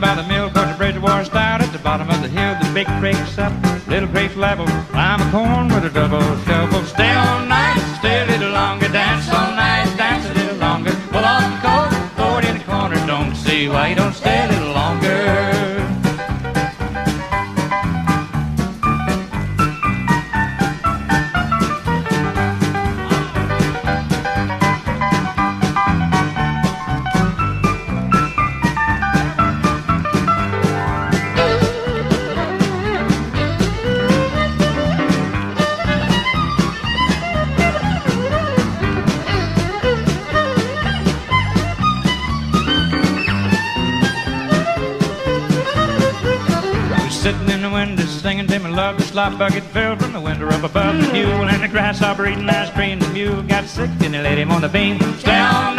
by the mill, cause the bridge washed out at the bottom of the hill. The big creek's up, little creek's level. I'm a corn with a double shovel. Sitting in the window singing to me love the slop bucket filled from the window up above the mule and the grasshopper eating ice cream. The mule got sick and they laid him on the beam. Stay all